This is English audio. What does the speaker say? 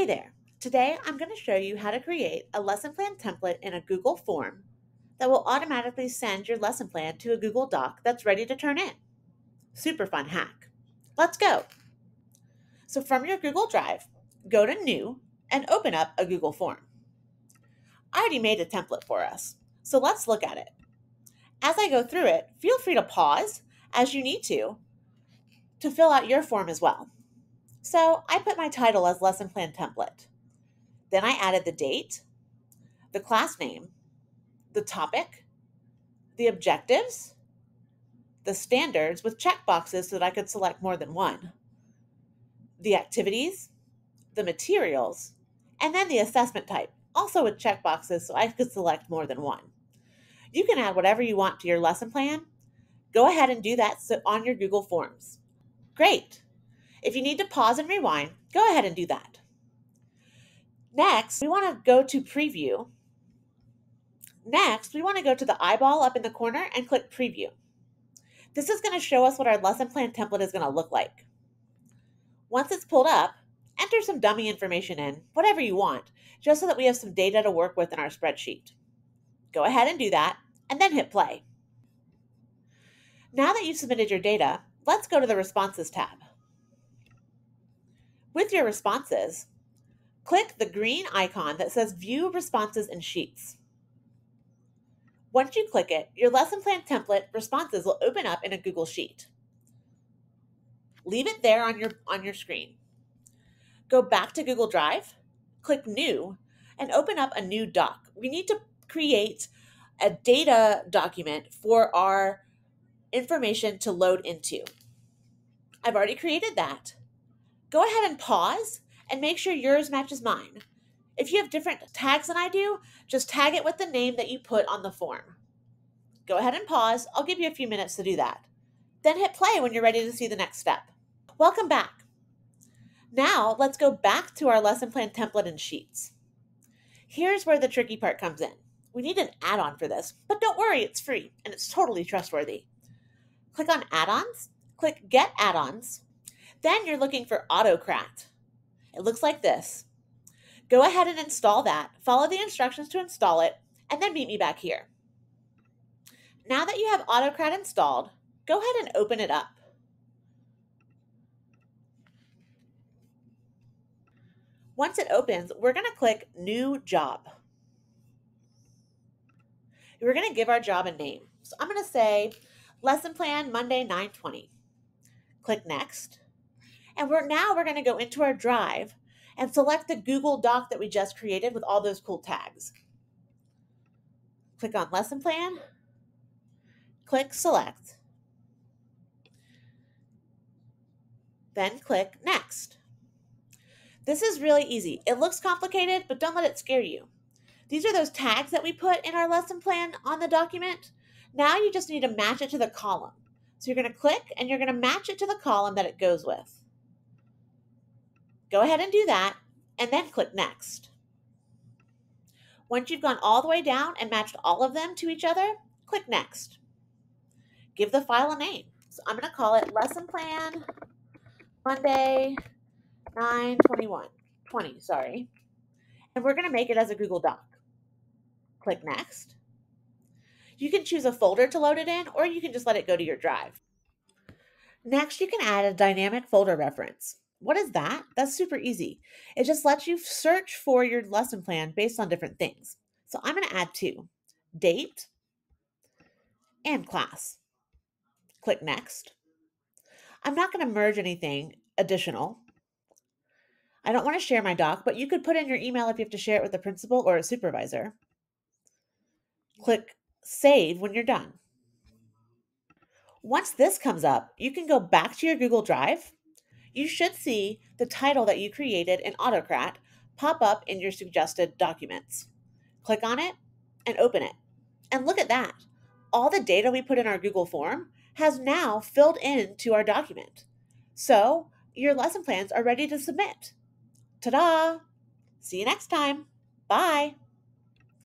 Today, I'm going to show you how to create a lesson plan template in a Google form that will automatically send your lesson plan to a Google Doc that's ready to turn in. Super fun hack. Let's go. So from your Google Drive, go to New and open up a Google form. I already made a template for us, so let's look at it. As I go through it, feel free to pause as you need to to fill out your form as well. So I put my title as lesson plan template. Then I added the date, the class name, the topic, the objectives, the standards with checkboxes so that I could select more than one, the activities, the materials, and then the assessment type, also with checkboxes so I could select more than one. You can add whatever you want to your lesson plan. Go ahead and do that on your Google Forms. Great! If you need to pause and rewind, go ahead and do that. Next, we want to go to Preview. Next, we want to go to the eyeball up in the corner and click Preview. This is going to show us what our lesson plan template is going to look like. Once it's pulled up, enter some dummy information in, whatever you want, just so that we have some data to work with in our spreadsheet. Go ahead and do that, and then hit play. Now that you've submitted your data, let's go to the Responses tab. With your responses, click the green icon that says View Responses in Sheets. Once you click it, your lesson plan template responses will open up in a Google Sheet. Leave it there on your, on your screen. Go back to Google Drive, click New, and open up a new doc. We need to create a data document for our information to load into. I've already created that. Go ahead and pause and make sure yours matches mine. If you have different tags than I do, just tag it with the name that you put on the form. Go ahead and pause. I'll give you a few minutes to do that. Then hit play when you're ready to see the next step. Welcome back. Now let's go back to our lesson plan template and sheets. Here's where the tricky part comes in. We need an add-on for this, but don't worry, it's free and it's totally trustworthy. Click on add-ons, click get add-ons, then you're looking for Autocrat. It looks like this. Go ahead and install that, follow the instructions to install it, and then meet me back here. Now that you have Autocrat installed, go ahead and open it up. Once it opens, we're going to click New Job. We're going to give our job a name. So I'm going to say Lesson Plan Monday 920. Click Next. And we're now we're going to go into our drive and select the Google Doc that we just created with all those cool tags. Click on Lesson Plan, click Select, then click Next. This is really easy. It looks complicated, but don't let it scare you. These are those tags that we put in our lesson plan on the document. Now you just need to match it to the column. So you're going to click and you're going to match it to the column that it goes with. Go ahead and do that, and then click Next. Once you've gone all the way down and matched all of them to each other, click Next. Give the file a name. So I'm going to call it Lesson Plan Monday 921 20, sorry. And we're going to make it as a Google Doc. Click Next. You can choose a folder to load it in, or you can just let it go to your drive. Next, you can add a dynamic folder reference. What is that? That's super easy. It just lets you search for your lesson plan based on different things. So I'm going to add two date and class. Click next. I'm not going to merge anything additional. I don't want to share my doc, but you could put in your email if you have to share it with a principal or a supervisor. Click save when you're done. Once this comes up, you can go back to your Google Drive you should see the title that you created in Autocrat pop up in your suggested documents. Click on it and open it. And look at that. All the data we put in our Google form has now filled into our document. So your lesson plans are ready to submit. Ta da! See you next time. Bye.